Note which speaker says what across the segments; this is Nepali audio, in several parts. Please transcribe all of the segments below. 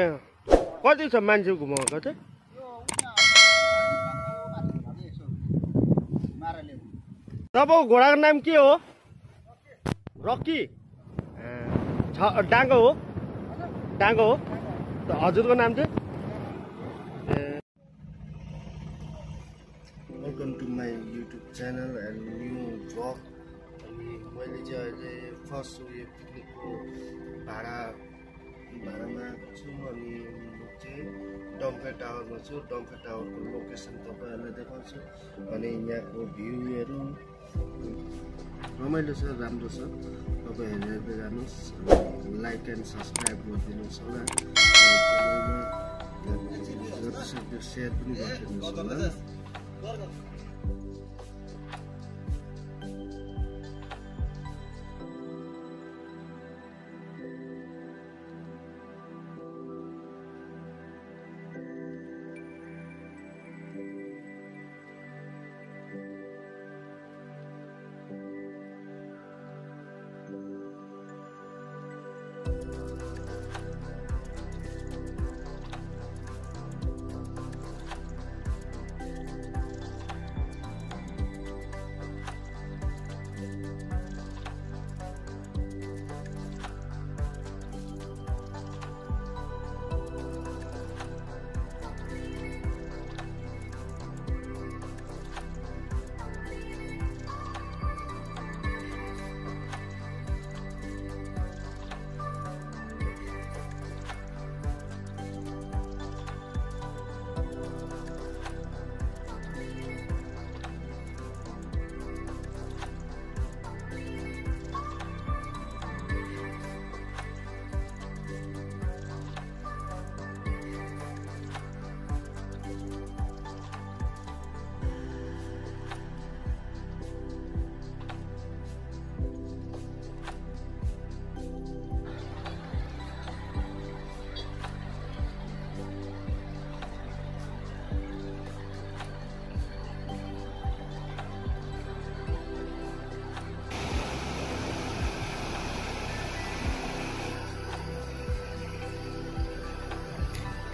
Speaker 1: कति छ मान्छे घुमाएको चाहिँ तपाईँको घोडाको नाम के हो? रक्की? छ डाङ्गो हो? डाङ्गो हो? हजुरको नाम चाहिँ? Welcome to my YouTube channel and new blog अनि मैले चाहिँ अहिले फर्स्ट उयो पिकनिकको छु अनि चाहिँ डम्फे टावरमा छु। डम्फे टावरको लोकेसन तपाईँहरूलाई देखाउँछु। अनि यहाँको भ्यूहरू। रमाइलो छ राम्रो छ। तपाईँ हेरेर जानुहोस्। लाइक एन्ड सब्सक्राइब गरिदिनुहोस् होला। जतिसक्दो सेयर पनि गरिदिनुहोस् होला।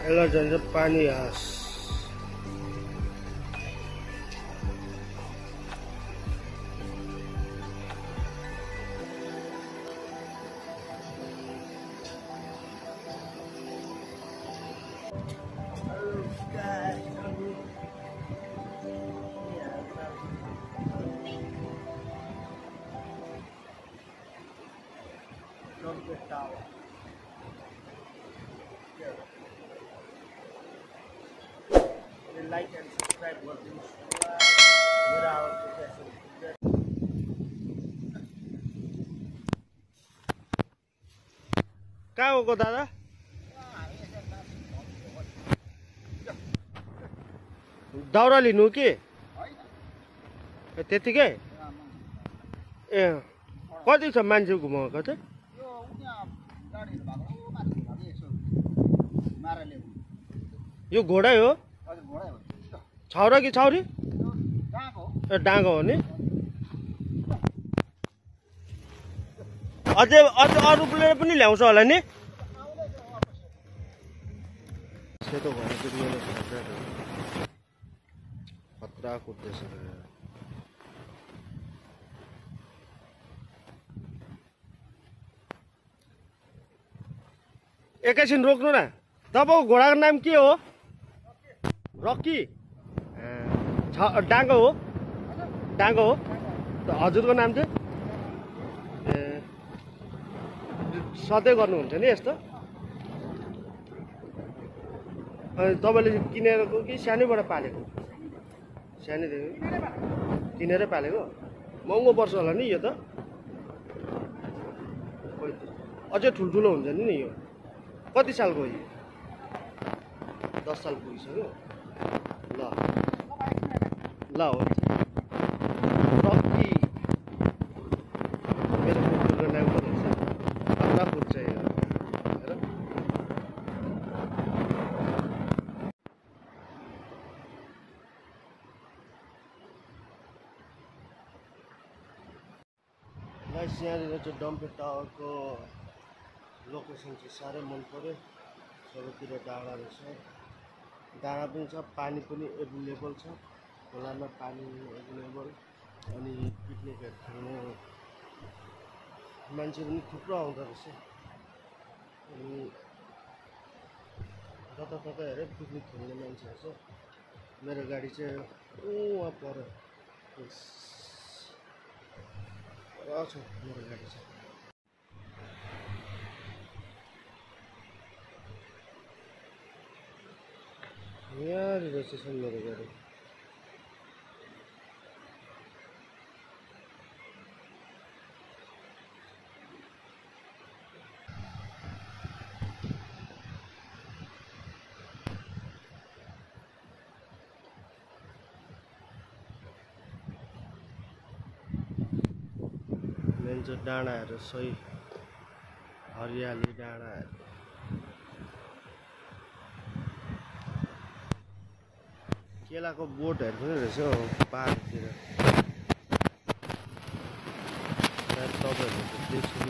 Speaker 1: 哎，那真是把你啊 लाइक एन्ड सब्सक्राइब गरिदिनुहोस् मेरो आवाज कहाँ गएको दादा? दाउरा लिनु कि? ए, त्यत्तिकै ए कति छ मान्छे घुमाएको चाहिँ यो घोडै हो। छाउरा कि छाउरी? ए डाँगो हो नि। अझै अझ अरू प्लेयर पनि ल्याउँछ होला नि? सेतो खतरा एकैछिन रोक्नु न। तपाईँको घोडाको नाम के हो? रक्की। ए, छ डाङ्गो हो। डाङ्गो हो। हजुरको नाम चाहिँ? ए सधैँ गर्नुहुन्छ नि यस्तो? अनि तपाईँले किनेरको कि सानैबाट पालेको? सानैदेखि? किनेरै पालेको? महँगो पर्छ होला नि यो त। अझै ठुल्ठुलो हुन्छ नि यो। कति सालको यो? दस साल पुगिसक्यो ल। ल हुन्छ रक्की मेरो कुकुरको नाम पो रहेछ खतरा कुद्छ यो हेर गाइस यहाँनिर चाहिँ डम्पे टावरको लोकेसन चाहिँ साह्रै मन पऱ्यो सबैतिर डाँडा रहेछ डाँडा पनि छ पानी पनि एभाइलेबल छ खोलामा पानी एभाइलेबल अनि पिकनिकहरू खेल्नु मान्छे पनि थुप्रो आउँदो रहेछ। अनि जताततै हेऱ्यो पिकनिक खेल्ने मान्छेहरू छ मेरो गाडी चाहिँ ऊ वहाँ पर छ मेरो गाडी चाहिँ। यहाँनिर रहेछ मेरो गाडी। चाहिन्छ डाँडाहरू सही। हरियाली डाँडाहरू। केलाको बोटहरू पनि रहेछ हौ पाहाडतिर। तपाईँहरूले देख्छु